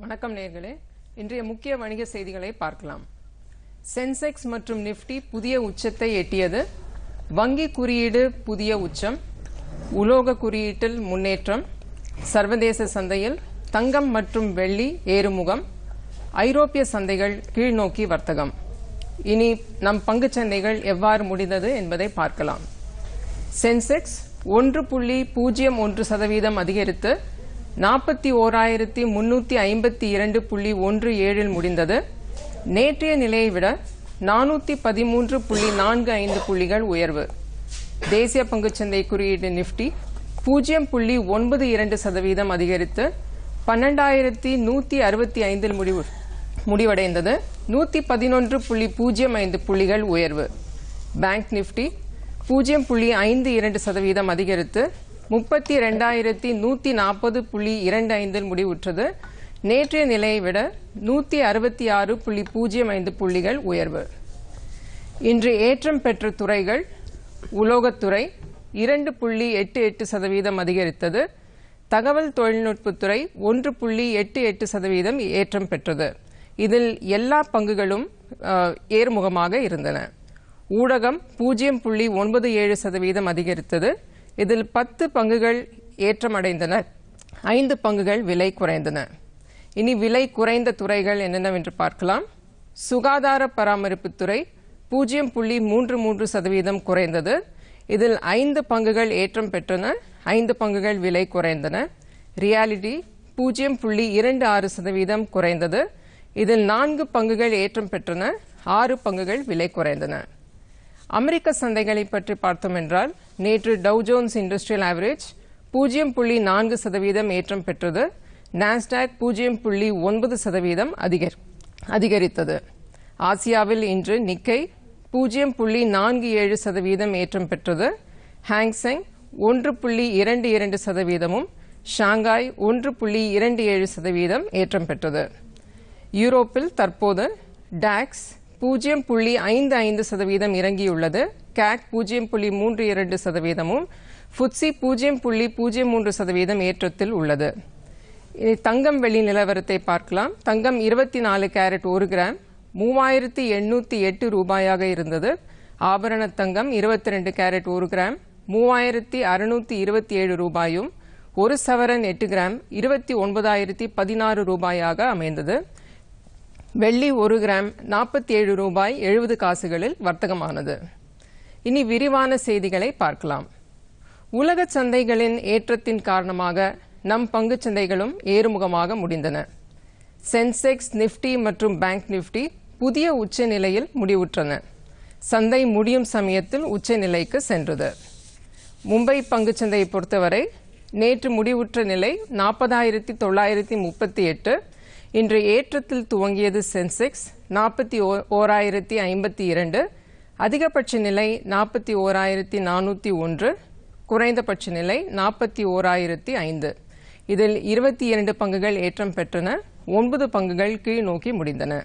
வணக்கம் நேர்களே. இன்றைய முக்கிய வணிக செய்திகளை பார்க்கலாம். சென்செக்ஸ் மற்றும் நிஃப்டி புதிய உச்சத்தை எட்டியது. வங்கி குறியீடு புதிய உச்சம். உலோக குறியீட்டில் முன்னேற்றம். சர்வதேச சந்தையில் தங்கம் மற்றும் வெள்ளி ஏறுமுகம். ஐரோப்பிய சந்தைகள் கீழ்நோக்கி வர்த்தகம். இனி நம் பங்குச் சந்தைகள் எவ்வாறு முடிந்தது என்பதை பார்க்கலாம். சென்செக்ஸ் ஒன்று புள்ளி பூஜ்ஜியம் ஒன்று சதவீதம் அதிகரித்து நாற்பத்தி ஓராயிரத்தி முன்னூத்தி ஐம்பத்தி இரண்டு புள்ளி ஒன்று ஏழில் முடிந்தது. நேற்றைய நிலையை விட நானூத்தி பதிமூன்று புள்ளி நான்கு ஐந்து புள்ளிகள் உயர்வு. தேசிய பங்குச்சந்தை குறியீடு நிப்டி பூஜ்ஜியம் புள்ளி ஒன்பது இரண்டு சதவீதம் அதிகரித்து பன்னெண்டாயிரத்தி நூத்தி அறுபத்தி ஐந்தில் முடிவு முடிவடைந்தது. நூத்தி பதினொன்று புள்ளி பூஜ்ஜியம் ஐந்து புள்ளிகள் உயர்வு. பேங்க் நிப்டி பூஜ்ஜியம் புள்ளி ஐந்து இரண்டு சதவீதம் அதிகரித்து முப்பத்தி ரெண்டாயிரத்தி நூத்தி நாற்பது புள்ளி இரண்டு ஐந்தில் முடிவுற்றது. நேற்றைய நிலையை விட நூத்தி அறுபத்தி ஆறு புள்ளி பூஜ்ஜியம் ஐந்து புள்ளிகள் உயர்வு. இன்று ஏற்றம் பெற்ற துறைகள் உலோகத்துறை இரண்டு புள்ளி எட்டு எட்டு சதவீதம் அதிகரித்தது. தகவல் தொழில்நுட்பத்துறை ஒன்று புள்ளி எட்டு எட்டு சதவீதம் ஏற்றம் பெற்றது. இதில் எல்லா பங்குகளும் அஹ், ஏறுமுகமாக இருந்தன. ஊடகம் பூஜ்ஜியம் புள்ளி ஒன்பது ஏழு சதவீதம் அதிகரித்தது. இதில் பத்து பங்குகள் ஏற்றமடைந்தன ஐந்து பங்குகள் விலை குறைந்தன. இனி விலை குறைந்த துறைகள் என்னென்னவென்று பார்க்கலாம். சுகாதார பராமரிப்பு துறை பூஜ்ஜியம் புள்ளி மூன்று மூன்று சதவீதம் குறைந்தது. இதில் ஐந்து பங்குகள் ஏற்றம் பெற்றன. ஐந்து பங்குகள் விலை குறைந்தன. ரியாலிட்டி பூஜ்ஜியம் புள்ளி இரண்டு ஆறு சதவீதம் குறைந்தது. இதில் நான்கு பங்குகள் ஏற்றம் பெற்றன. ஆறு பங்குகள் விலை குறைந்தன. அமெரிக்க சந்தைகளை பற்றி பார்த்தோம் என்றால் நேற்று டவ் ஜோன்ஸ் இண்டஸ்ட்ரியல் ஆவரேஜ் பூஜ்ஜியம் புள்ளி நான்கு சதவீதம் ஏற்றம் பெற்றது. நாஸ்டாக் பூஜ்ஜியம் புள்ளி ஒன்பது சதவீதம் அதிகரித்தது. ஆசியாவில் இன்று நிக்கை பூஜ்ஜியம் புள்ளி நான்கு ஏழு சதவீதம் ஏற்றம் பெற்றது. ஹாங்செங் ஒன்று புள்ளி இரண்டு இரண்டு சதவீதமும் ஷாங்காய் ஒன்று புள்ளி இரண்டு ஏழு சதவீதம் ஏற்றம் பெற்றது. யூரோப்பில் தற்போது டாக்ஸ் பூஜ்ஜியம் புள்ளி ஐந்து ஐந்து சதவீதம் இறங்கியுள்ளது. கேக் பூஜ்ஜியம் புள்ளி மூன்று இரண்டு சதவீதமும் ஃபுட்சி பூஜ்ஜியம் புள்ளி பூஜ்ஜியம் மூன்று சதவீதம் ஏற்றத்தில் உள்ளது. தங்கம் வெள்ளி நிலவரத்தை பார்க்கலாம். தங்கம் இருபத்தி நாலு கேரட் ஒரு கிராம் மூவாயிரத்தி எண்ணூத்தி எட்டு ரூபாயாக இருந்தது. ஆபரண தங்கம் இருபத்தி ரெண்டு கேரட் ஒரு கிராம் மூவாயிரத்தி அறுநூத்தி இருபத்தி ஏழு ரூபாயும் ஒரு சவரன் எட்டு கிராம் இருபத்தி ஒன்பதாயிரத்தி பதினாறு ரூபாயாக அமைந்தது. வெள்ளி ஒரு கிராம் நாற்பத்தி ஏழு ரூபாய் எழுபது காசுகளில் வர்த்தகமானது. இனி விரிவான செய்திகளை பார்க்கலாம். உலக சந்தைகளின் ஏற்றத்தின் காரணமாக நம் பங்குச் சந்தைகளும் ஏறுமுகமாக முடிந்தன. சென்செக்ஸ் நிஃப்டி மற்றும் பேங்க் நிப்டி புதிய உச்ச நிலையில் முடிவுற்றன. சந்தை முடியும் சமயத்தில் உச்ச நிலைக்கு சென்றது. மும்பை பங்குச்சந்தையை பொறுத்தவரை நேற்று முடிவுற்ற நிலை நாற்பதாயிரத்தி தொள்ளாயிரத்தி முப்பத்தி எட்டு இன்று ஏற்றத்தில் துவங்கியது சென்செக்ஸ் நாற்பத்தி ஓராயிரத்தி ஐம்பத்தி இரண்டு. அதிகபட்ச நிலை நாற்பத்தி ஓராயிரத்தி நானூற்றி ஒன்று. குறைந்தபட்ச நிலை நாற்பத்தி ஓராயிரத்தி ஐந்து. இதில் இருபத்தி இரண்டு பங்குகள் ஏற்றம் பெற்றன. ஒன்பது பங்குகள் கீழ் நோக்கி முடிந்தன.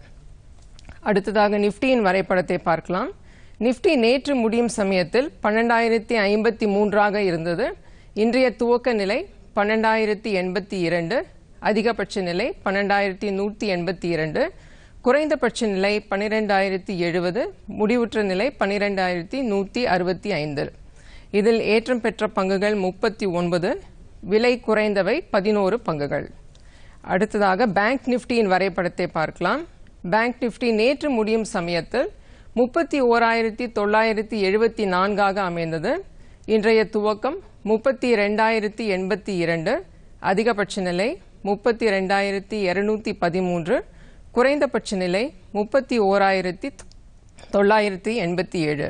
அடுத்ததாக நிஃப்டியின் வரைபடத்தை பார்க்கலாம். நிஃப்டி நேற்று முடியும் சமயத்தில் பன்னெண்டாயிரத்தி ஐம்பத்தி மூன்றாக இருந்தது. இன்றைய துவக்க நிலை பன்னெண்டாயிரத்தி எண்பத்தி இரண்டு. அதிகபட்ச நிலை பன்னெண்டாயிரத்தி நூற்றி எண்பத்தி இரண்டு குறைந்தபட்ச நிலை பன்னிரெண்டாயிரத்தி எழுபது முடிவுற்ற நிலை பன்னிரெண்டாயிரத்தி நூற்றி அறுபத்தி ஐந்து. இதில் ஏற்றம் பெற்ற பங்குகள் முப்பத்தி ஒன்பது விலை குறைந்தவை பதினோரு பங்குகள். அடுத்ததாக பேங்க் நிஃப்டியின் வரைபடத்தை பார்க்கலாம். பேங்க் நிஃப்டி நேற்று முடியும் சமயத்தில் முப்பத்தி ஓராயிரத்தி தொள்ளாயிரத்தி எழுபத்தி நான்காக அமைந்தது. இன்றைய துவக்கம் முப்பத்தி ரெண்டாயிரத்தி எண்பத்தி இரண்டு அதிகபட்ச நிலை முப்பத்தி ரெண்டாயிரத்தி இருநூத்தி பதிமூன்று குறைந்தபட்ச நிலை முப்பத்தி ஓராயிரத்தி தொள்ளாயிரத்தி எண்பத்தி ஏழு.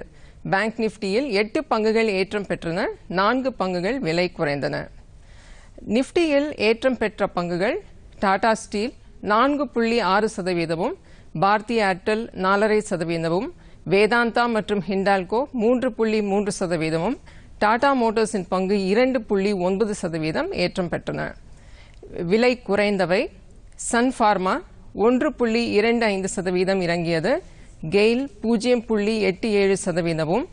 பேங்க் நிஃப்டியில் எட்டு பங்குகள் ஏற்றம் பெற்றன நான்கு பங்குகள் விலை குறைந்தன. நிஃப்டியில் ஏற்றம் பெற்ற பங்குகள் டாடா ஸ்டீல் நான்கு புள்ளி ஆறு சதவீதமும் பாரதி ஏர்டெல் நாலரை சதவீதமும் வேதாந்தா மற்றும் ஹிண்டால்கோ மூன்று புள்ளி மூன்று சதவீதமும் டாடா மோட்டார்ஸின் பங்கு இரண்டு புள்ளி ஒன்பது சதவீதம் ஏற்றம் பெற்றன. விலை குறைந்தவை. சன் ஃபார்மா ஒன்று புள்ளி இரண்டு ஐந்து சதவீதம் இறங்கியது. கெயில் பூஜ்ஜியம் புள்ளி எட்டு ஏழு சதவீதமும்.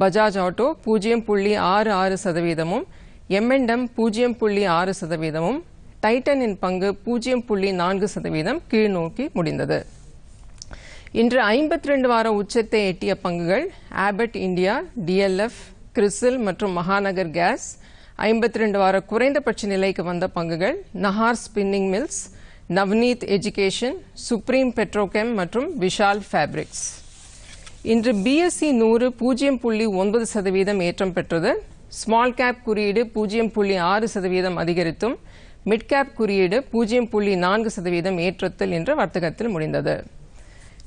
பஜாஜ் ஆட்டோ பூஜ்ஜியம் புள்ளி ஆறு ஆறு சதவீதமும். எம்என்டம் பூஜ்ஜியம் புள்ளி ஆறு சதவீதமும். டைட்டனின் பங்கு பூஜ்ஜியம் புள்ளி நான்கு சதவீதம் கீழ்நோக்கி முடிந்தது. இன்று ஐம்பத்தி ரெண்டு வார உச்சத்தை எட்டிய பங்குகள் ஆபட் இந்தியா டிஎல்எஃப் கிறிசில் மற்றும் மகாநகர் கேஸ் ஐம்பத்தி ரெண்டு வார குறைந்தபட்ச நிலைக்கு வந்த பங்குகள் Nahar spinning mills Navneet education supreme petrochem மற்றும் விஷால் ஃபேப்ரிக்ஸ். இன்று பிஎஸ்சி நூறு பூஜ்ஜியம் புள்ளி ஒன்பது சதவீதம் ஏற்றம் பெற்றது. ஸ்மால் கேப் குறியீடு பூஜ்ஜியம் புள்ளி ஆறு சதவீதம் அதிகரித்தும் மிட் கேப் குறியீடு பூஜ்ஜியம் புள்ளி நான்கு சதவீதம் ஏற்றத்தில் இன்று வர்த்தகத்தில் முடிந்தது.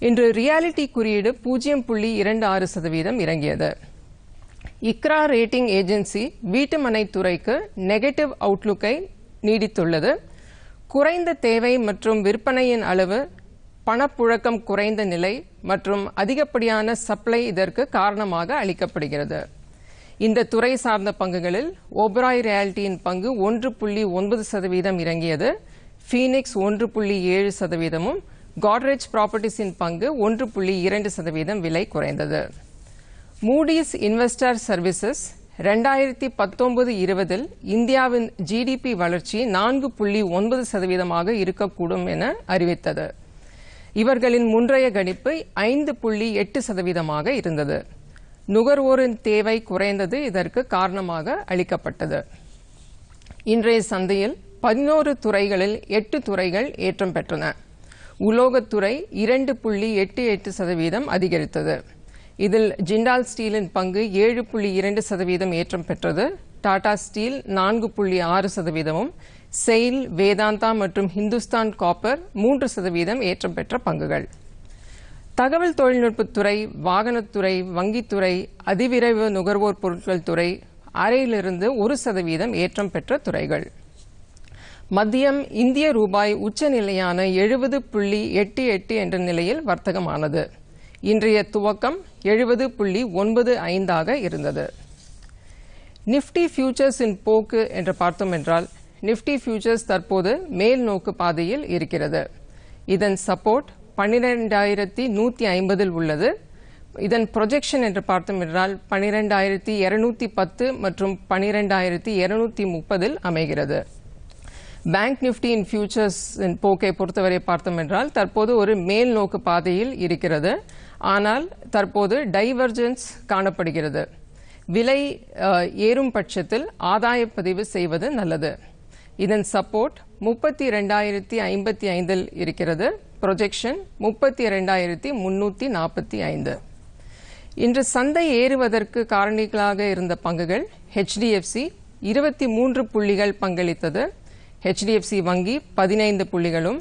இன்று ரியாலிட்டி குறியீடு பூஜ்ஜியம் புள்ளி இரண்டு ஆறு சதவீதம் இறங்கியது. இக்ரா ரேட்டிங் ஏஜென்சி வீட்டுமனை துறைக்கு நெகட்டிவ் அவுட்லுக்கை நீடித்துள்ளது. குறைந்த தேவை மற்றும் விற்பனையின் அளவு பணப்புழக்கம் குறைந்த நிலை மற்றும் அதிகப்படியான சப்ளை இதற்கு காரணமாக அளிக்கப்படுகிறது. இந்த துறை சார்ந்த பங்குகளில் ஒபராய் ரியாலிட்டியின் பங்கு ஒன்று புள்ளி ஒன்பது சதவீதம் இறங்கியது. ஃபீனிக்ஸ் ஒன்று புள்ளி ஏழு சதவீதமும் காட்ரேஜ் ப்ராப்பர்ட்டிஸின் பங்கு ஒன்று புள்ளி இரண்டு சதவீதம் விலை குறைந்தது. மூடிஸ் இன்வெஸ்டர் சர்வீசஸ் ரெண்டாயிரத்தி பத்தொன்பது இருபதில் இந்தியாவின் ஜிடிபி வளர்ச்சி நான்கு புள்ளி ஒன்பது சதவீதமாக இருக்கக்கூடும் என அறிவித்தது. இவர்களின் முன்றைய கணிப்பு ஐந்து புள்ளி எட்டு சதவீதமாக இருந்தது. நுகர்வோரின் தேவை குறைந்தது இதற்கு காரணமாக அளிக்கப்பட்டது. இன்றைய சந்தையில் பதினோரு துறைகளில் எட்டு துறைகள் ஏற்றம் பெற்றன. உலோகத்துறை இரண்டு புள்ளி எட்டு எட்டு சதவீதம் அதிகரித்தது. இதில் ஜிண்டால் ஸ்டீலின் பங்கு ஏழு புள்ளி இரண்டு சதவீதம் ஏற்றம் பெற்றது. டாடா ஸ்டீல் நான்கு புள்ளி ஆறு சதவீதமும் செயில் வேதாந்தா மற்றும் ஹிந்துஸ்தான் காப்பர் மூன்று சதவீதம் ஏற்றம் பெற்ற பங்குகள். தகவல் தொழில்நுட்பத்துறை வாகனத்துறை வங்கித்துறை அதிவிரைவு நுகர்வோர் பொருட்கள் துறை அரையிலிருந்து ஒரு சதவீதம் ஏற்றம் பெற்ற துறைகள். மத்தியம் இந்திய ரூபாய் உச்சநிலையான எழுபது புள்ளி எட்டு எட்டு என்ற நிலையில் வர்த்தகமானது. இன்றைய துவக்கம் எழுபது புள்ளி ஒன்பது ஐந்தாக இருந்தது. நிப்டி ஃபியூச்சர்ஸின் போக்கு என்று பார்த்தோம் என்றால் நிப்டி ஃபியூச்சர்ஸ் தற்போது மேல் நோக்கு பாதையில் இருக்கிறது. இதன் சப்போர்ட் பன்னிரெண்டாயிரத்தி நூற்றி ஐம்பதில் உள்ளது. இதன் ப்ரொஜெக்ஷன் என்று பார்த்தோம் என்றால் பன்னிரெண்டாயிரத்தி இருநூத்தி பத்து மற்றும் பன்னிரெண்டாயிரத்தி இருநூத்தி முப்பதில் அமைகிறது. பேங்க் நிப்டியின் ஃபியூச்சர்ஸ் போக்கை பொறுத்தவரை பார்த்தோம் என்றால் தற்போது ஒரு மேல் நோக்கு பாதையில் இருக்கிறது. ஆனால் தற்போது டைவர்ஜென்ஸ் காணப்படுகிறது. விலை ஏறும் பட்சத்தில் ஆதாய பதிவு செய்வது நல்லது. இதன் சப்போர்ட் முப்பத்தி ரெண்டாயிரத்தி ஐம்பத்தி ஐந்தில் இருக்கிறது. ப்ரொஜெக்ஷன் முப்பத்தி ரெண்டாயிரத்தி முன்னூற்றி நாற்பத்தி ஐந்து. இன்று சந்தை ஏறுவதற்கு காரணிகளாக இருந்த பங்குகள் ஹெச்டிஎஃப்சி இருபத்தி மூன்று புள்ளிகள் பங்களித்தது. ஹெச்டிஎஃப்சி வங்கி பதினைந்து புள்ளிகளும்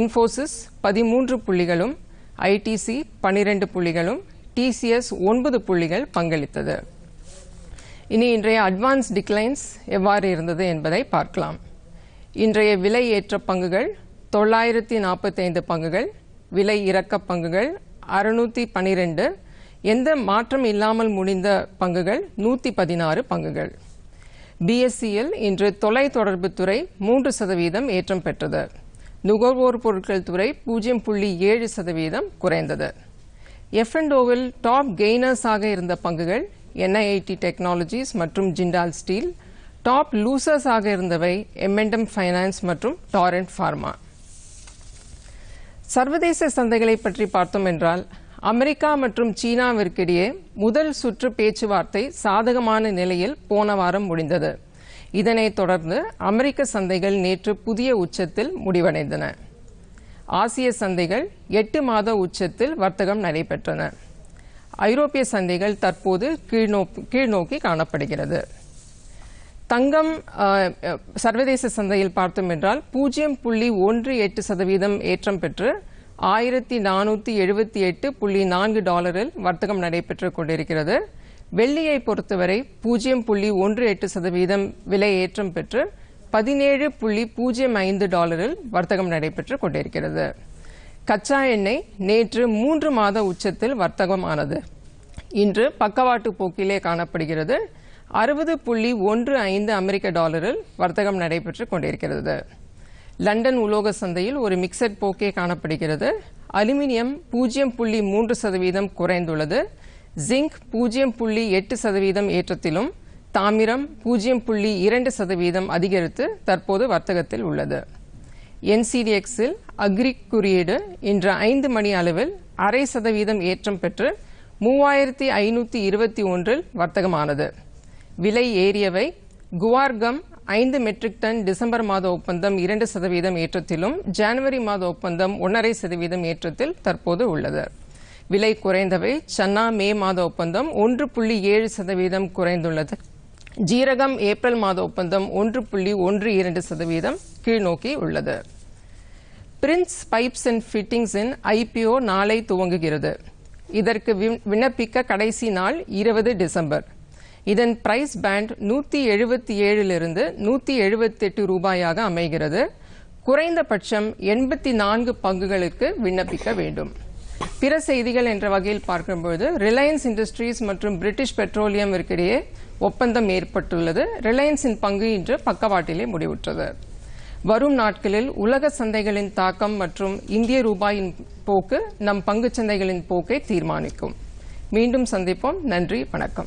இன்ஃபோசிஸ் பதிமூன்று புள்ளிகளும் ஐடிசி பன்னிரண்டு புள்ளிகளும் டிசிஎஸ் ஒன்பது புள்ளிகள் பங்களித்தது. இனி இன்றைய அட்வான்ஸ் டிக்ளைன்ஸ் எவ்வாறு இருந்தது என்பதை பார்க்கலாம். இன்றைய விலை ஏற்ற பங்குகள் தொள்ளாயிரத்தி நாற்பத்தைந்து பங்குகள் விலை இறக்க பங்குகள் அறுநூத்தி பனிரெண்டு எந்த மாற்றம் இல்லாமல் முடிந்த பங்குகள் நூற்றி பதினாறு பங்குகள். பிஎஸ்சியில் இன்று தொலைத்தொடர்பு துறை மூன்று சதவீதம் ஏற்றம் பெற்றது. நுகர்வோர் பொருட்கள் துறை பூஜ்ஜியம் புள்ளி ஏழு சதவீதம் குறைந்தது. எஃப்என்டோவில் டாப் கெய்னர்ஸாக இருந்த பங்குகள் என்ஐஐடி டெக்னாலஜிஸ் மற்றும் ஜிண்டால் ஸ்டீல் டாப் லூசர்ஸாக இருந்தவை எம்என்டம் ஃபைனான்ஸ் மற்றும் டாரண்ட் ஃபார்மா சர்வதேச சந்தைகளை பற்றி பார்த்தோம் என்றால் அமெரிக்கா மற்றும் சீனாவிற்கிடையே முதல் சுற்று பேச்சுவார்த்தை சாதகமான நிலையில் போன வாரம் முடிந்தது. இதனைத் தொடர்ந்து அமெரிக்க சந்தைகள் நேற்று புதிய உச்சத்தில் முடிவடைந்தன. ஆசிய சந்தைகள் எட்டு மாத உச்சத்தில் வர்த்தகம் நடைபெற்றன. ஐரோப்பிய சந்தைகள் தற்போது கீழ்நோக்கி கீழ்நோக்கி காணப்படுகிறது. தங்கம் சர்வதேச சந்தையில் பார்த்தோம் என்றால் பூஜ்ஜியம் புள்ளி ஒன்று எட்டு சதவீதம் ஏற்றம் பெற்று ஆயிரத்தி நானூற்றி எழுபத்தி எட்டு புள்ளி நான்கு டாலரில் வர்த்தகம் நடைபெற்றுக் கொண்டிருக்கிறது. வெள்ளியை பொறுத்தவரை பூஜ்ஜியம் புள்ளி ஒன்று எட்டு சதவீதம் விலை ஏற்றம் பெற்று பதினேழு புள்ளி பூஜ்ஜியம் ஐந்து டாலரில் வர்த்தகம் நடைபெற்றுக் கொண்டிருக்கிறது. கச்சா எண்ணெய் நேற்று மூன்று மாத உச்சத்தில் வர்த்தகமானது. இன்று பக்கவாட்டு போக்கிலே காணப்படுகிறது. அறுபது புள்ளி ஒன்று ஐந்து அமெரிக்க டாலரில் வர்த்தகம் நடைபெற்றுக் கொண்டிருக்கிறது. லண்டன் உலோக சந்தையில் ஒரு மிக்சட் போக்கே காணப்படுகிறது. அலுமினியம் பூஜ்ஜியம் புள்ளி மூன்று சதவீதம் குறைந்துள்ளது. ஜிங்க் பூஜ்ஜியம் புள்ளி எட்டு சதவீதம் ஏற்றத்திலும் தாமிரம் பூஜ்ஜியம் புள்ளி இரண்டு சதவீதம் அதிகரித்து தற்போது வர்த்தகத்தில் உள்ளது. என்சிடிஎக்ஸில் அக்ரிக் குறியீடு இன்று ஐந்து மணி அளவில் அரை சதவீதம் ஏற்றம் பெற்று மூவாயிரத்தி ஐநூத்தி இருபத்தி ஒன்றில் வர்த்தகமானது. விலை ஏறியவை குவார்கம் ஐந்து மெட்ரிக் டன் டிசம்பர் மாத ஒப்பந்தம் இரண்டு சதவீதம் ஏற்றத்திலும் ஜனவரி மாத ஒப்பந்தம் ஒன்றரை சதவீதம் ஏற்றத்தில் தற்போது உள்ளது. விலை குறைந்தவை. சன்னா மே மாத ஒப்பந்தம் ஒன்று புள்ளி ஏழு சதவீதம் குறைந்துள்ளது. ஜீரகம் ஏப்ரல் மாத ஒப்பந்தம் ஒன்று புள்ளி ஒன்று இரண்டு சதவீதம் கீழ்நோக்கி உள்ளது. பிரின்ஸ் பைப்ஸ் அண்ட் ஃபிட்டிங்ஸின் ஐபிஓ நாளை துவங்குகிறது. இதற்கு விண்ணப்பிக்க கடைசி நாள் இருபது டிசம்பர். இதன் பிரைஸ் பேண்ட் நூற்றி எழுபத்தி ஏழிலிருந்து நூற்றி எழுபத்தி எட்டு ரூபாயாக அமைகிறது. குறைந்தபட்சம் எண்பத்தி நான்கு பங்குகளுக்கு விண்ணப்பிக்க வேண்டும். பிற செய்திகள் என்ற வகையில் பார்க்கும்போது ரிலையன்ஸ் இண்டஸ்ட்ரீஸ் மற்றும் பிரிட்டிஷ் பெட்ரோலியம் இருக்கிடையே ஒப்பந்தம் ஏற்பட்டுள்ளது. ரிலையன்ஸின் பங்கு இன்று பக்கவாட்டிலே முடிவுற்றது. வரும் நாட்களில் உலக சந்தைகளின் தாக்கம் மற்றும் இந்திய ரூபாயின் போக்கு நம் பங்கு சந்தைகளின் போக்கை தீர்மானிக்கும். மீண்டும் சந்திப்போம். நன்றி. வணக்கம்.